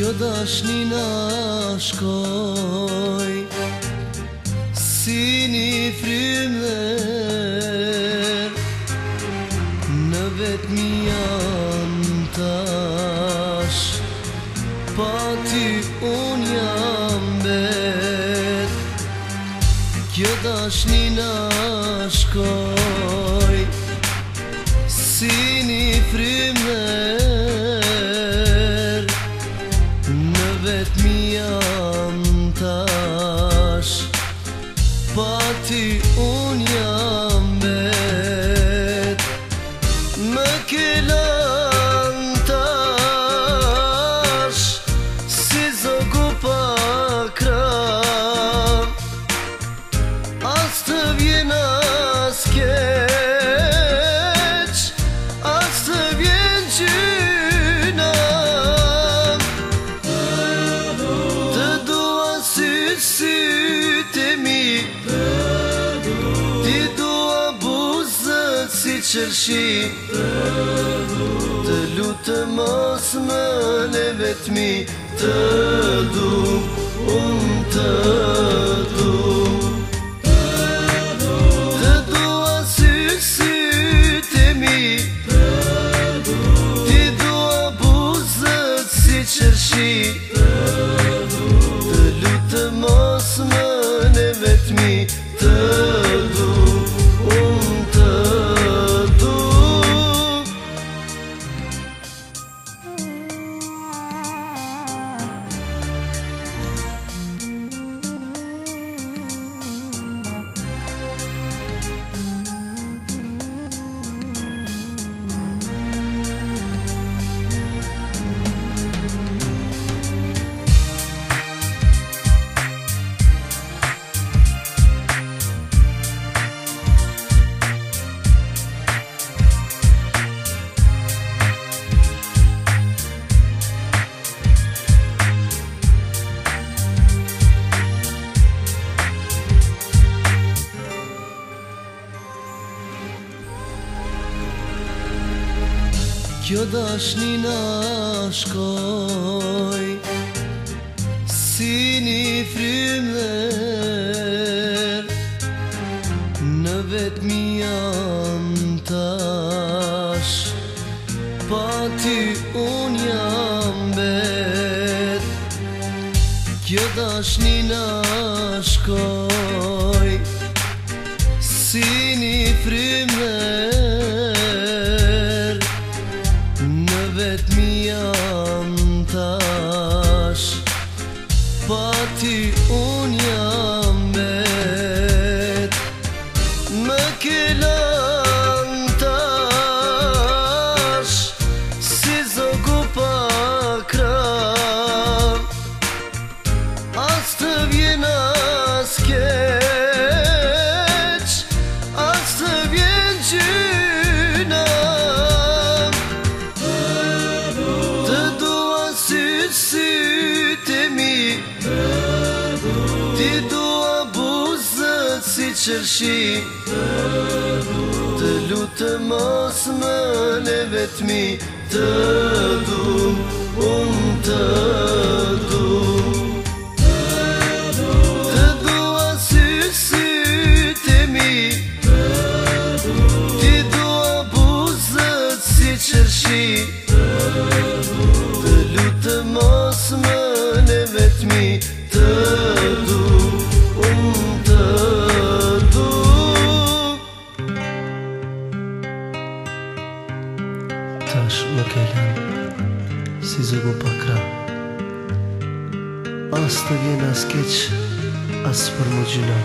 kjo dashni na shkoj Si një frime Në vetë një janë tash Pa ty unë jam bet Kjo dashni na shkoj Si një frime Me chelai qërshi Të lutë mos më në vetëmi Të du, unë të du Kjo dash një nashkoj Si një frimer Në vetë mi jam tash Pa ty unë jam bet Kjo dash një nashkoj Si një frimer to all qërshi Të lutë mos më në vetëmi Të du, unë të du tash më ke Si zëgu pa kra As të vjen as keq As për më gjyna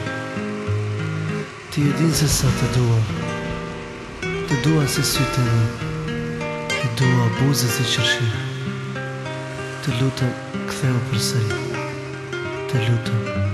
Ti e din se sa të dua Të dua se si të një Të dua buzës dhe qërshin Të lutëm këthejo për sëri Të lutëm